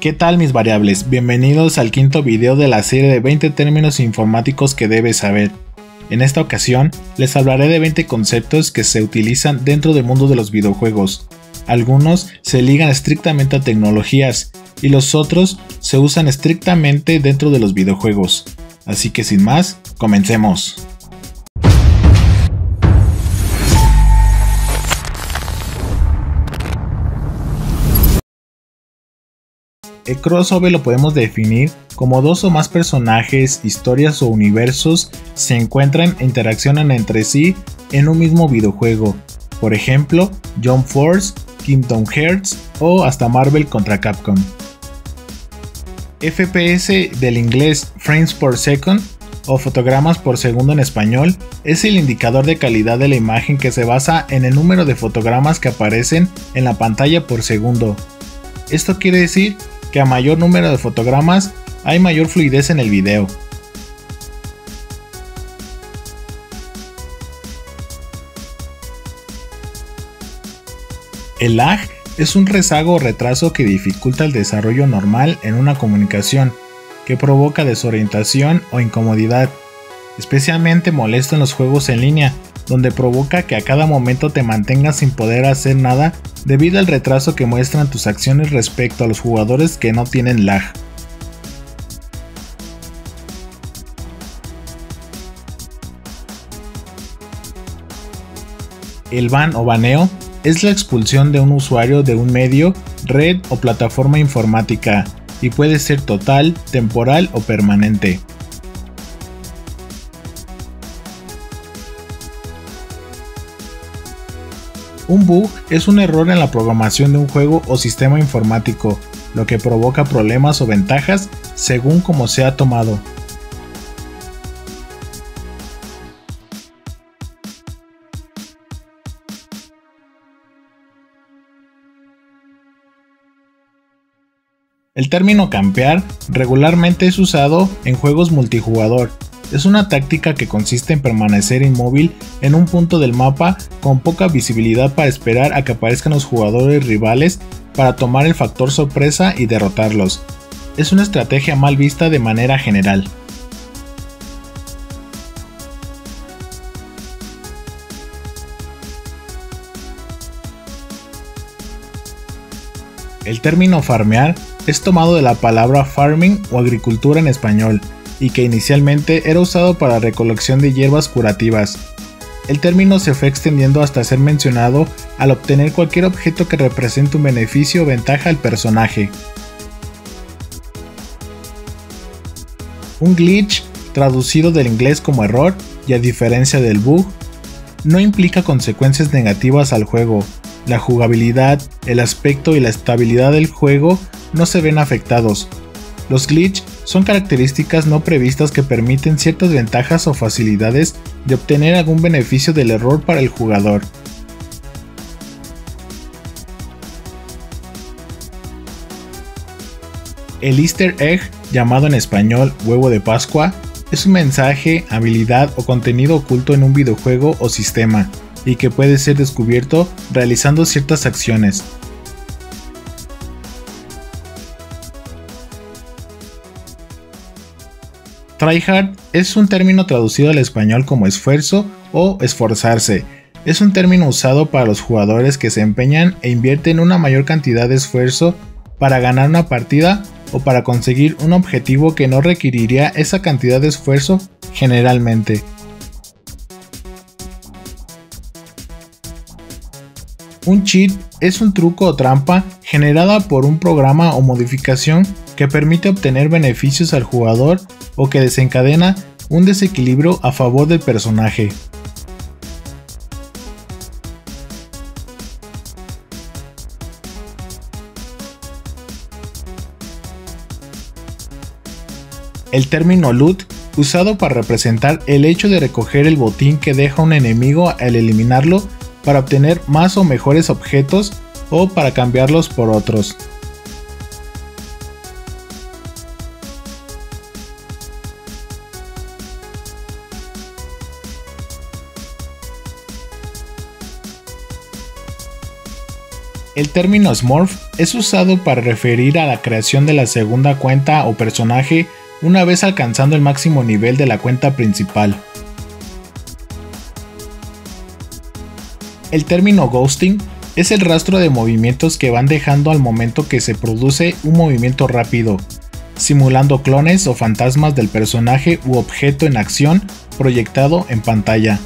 ¿Qué tal mis variables? Bienvenidos al quinto video de la serie de 20 términos informáticos que debes saber. En esta ocasión les hablaré de 20 conceptos que se utilizan dentro del mundo de los videojuegos. Algunos se ligan estrictamente a tecnologías y los otros se usan estrictamente dentro de los videojuegos. Así que sin más, comencemos. El crossover lo podemos definir como dos o más personajes, historias o universos se encuentran e interaccionan entre sí en un mismo videojuego. Por ejemplo, Jump Force, Kingdom Hearts o hasta Marvel contra Capcom. FPS del inglés frames per second o fotogramas por segundo en español es el indicador de calidad de la imagen que se basa en el número de fotogramas que aparecen en la pantalla por segundo. Esto quiere decir que a mayor número de fotogramas hay mayor fluidez en el video. El lag es un rezago o retraso que dificulta el desarrollo normal en una comunicación, que provoca desorientación o incomodidad, especialmente molesto en los juegos en línea, donde provoca que a cada momento te mantengas sin poder hacer nada debido al retraso que muestran tus acciones respecto a los jugadores que no tienen lag. El ban o baneo es la expulsión de un usuario de un medio, red o plataforma informática y puede ser total, temporal o permanente. Un bug es un error en la programación de un juego o sistema informático, lo que provoca problemas o ventajas según como sea tomado. El término campear regularmente es usado en juegos multijugador es una táctica que consiste en permanecer inmóvil en un punto del mapa con poca visibilidad para esperar a que aparezcan los jugadores rivales para tomar el factor sorpresa y derrotarlos. Es una estrategia mal vista de manera general. El término farmear es tomado de la palabra farming o agricultura en español, y que inicialmente era usado para recolección de hierbas curativas. El término se fue extendiendo hasta ser mencionado al obtener cualquier objeto que represente un beneficio o ventaja al personaje. Un glitch, traducido del inglés como error y a diferencia del bug, no implica consecuencias negativas al juego. La jugabilidad, el aspecto y la estabilidad del juego no se ven afectados. Los glitch son características no previstas que permiten ciertas ventajas o facilidades de obtener algún beneficio del error para el jugador. El easter egg, llamado en español huevo de Pascua, es un mensaje, habilidad o contenido oculto en un videojuego o sistema, y que puede ser descubierto realizando ciertas acciones, Tryhard es un término traducido al español como esfuerzo o esforzarse. Es un término usado para los jugadores que se empeñan e invierten una mayor cantidad de esfuerzo para ganar una partida o para conseguir un objetivo que no requeriría esa cantidad de esfuerzo generalmente. Un cheat es un truco o trampa generada por un programa o modificación que permite obtener beneficios al jugador o que desencadena un desequilibrio a favor del personaje. El término loot, usado para representar el hecho de recoger el botín que deja un enemigo al eliminarlo para obtener más o mejores objetos o para cambiarlos por otros. El término Smurf es usado para referir a la creación de la segunda cuenta o personaje una vez alcanzando el máximo nivel de la cuenta principal. El término ghosting es el rastro de movimientos que van dejando al momento que se produce un movimiento rápido, simulando clones o fantasmas del personaje u objeto en acción proyectado en pantalla.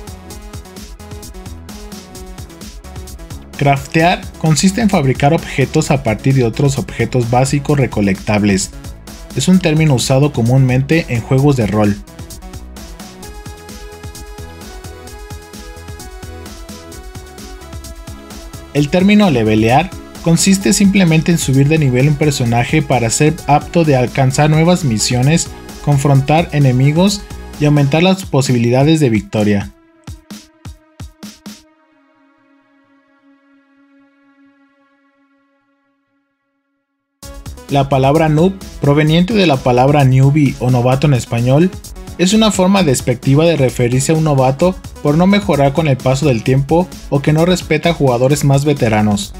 Craftear consiste en fabricar objetos a partir de otros objetos básicos recolectables. Es un término usado comúnmente en juegos de rol. El término levelear consiste simplemente en subir de nivel un personaje para ser apto de alcanzar nuevas misiones, confrontar enemigos y aumentar las posibilidades de victoria. La palabra noob, proveniente de la palabra newbie o novato en español, es una forma despectiva de referirse a un novato por no mejorar con el paso del tiempo o que no respeta a jugadores más veteranos.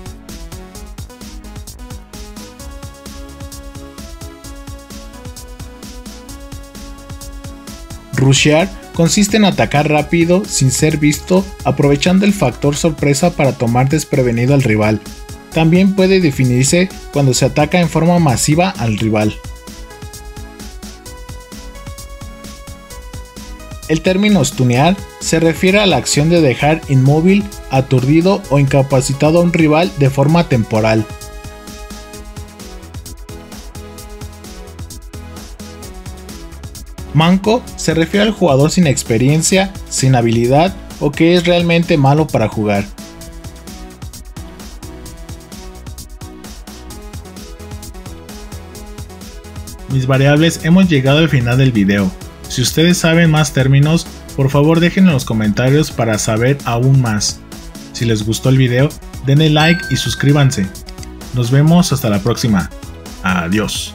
Rushear consiste en atacar rápido sin ser visto, aprovechando el factor sorpresa para tomar desprevenido al rival, también puede definirse cuando se ataca en forma masiva al rival. El término stunear se refiere a la acción de dejar inmóvil, aturdido o incapacitado a un rival de forma temporal. Manco se refiere al jugador sin experiencia, sin habilidad o que es realmente malo para jugar. Mis variables hemos llegado al final del video. Si ustedes saben más términos, por favor dejen en los comentarios para saber aún más. Si les gustó el video, denle like y suscríbanse. Nos vemos hasta la próxima. Adiós.